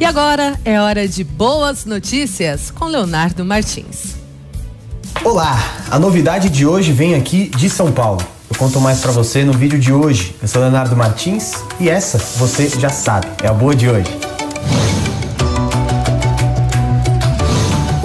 E agora é hora de boas notícias com Leonardo Martins. Olá, a novidade de hoje vem aqui de São Paulo. Eu conto mais para você no vídeo de hoje. Eu sou Leonardo Martins e essa você já sabe, é a boa de hoje.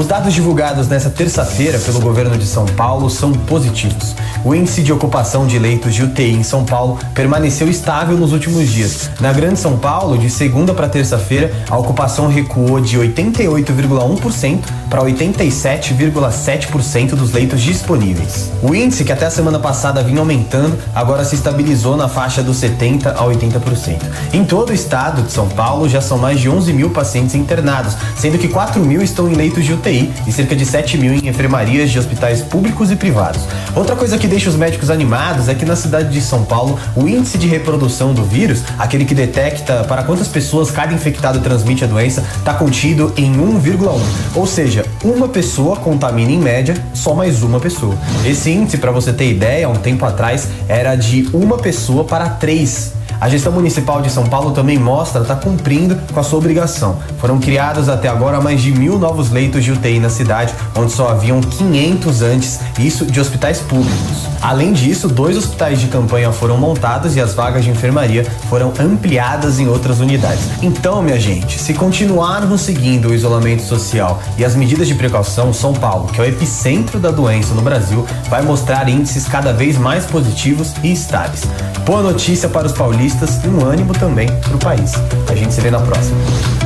Os dados divulgados nesta terça-feira pelo governo de São Paulo são positivos. O índice de ocupação de leitos de UTI em São Paulo permaneceu estável nos últimos dias. Na Grande São Paulo, de segunda para terça-feira, a ocupação recuou de 88,1% para 87,7% dos leitos disponíveis. O índice, que até a semana passada vinha aumentando, agora se estabilizou na faixa dos 70% a 80%. Em todo o estado de São Paulo, já são mais de 11 mil pacientes internados, sendo que 4 mil estão em leitos de UTI e cerca de 7 mil em enfermarias de hospitais públicos e privados. Outra coisa que deixa os médicos animados é que na cidade de São Paulo, o índice de reprodução do vírus, aquele que detecta para quantas pessoas cada infectado transmite a doença, está contido em 1,1. Ou seja, uma pessoa contamina em média só mais uma pessoa. Esse índice, para você ter ideia, um tempo atrás era de uma pessoa para três a gestão municipal de São Paulo também mostra estar tá cumprindo com a sua obrigação. Foram criados até agora mais de mil novos leitos de UTI na cidade, onde só haviam 500 antes, isso de hospitais públicos. Além disso, dois hospitais de campanha foram montados e as vagas de enfermaria foram ampliadas em outras unidades. Então, minha gente, se continuarmos seguindo o isolamento social e as medidas de precaução, São Paulo, que é o epicentro da doença no Brasil, vai mostrar índices cada vez mais positivos e estáveis. Boa notícia para os paulistas e um ânimo também para o país. A gente se vê na próxima.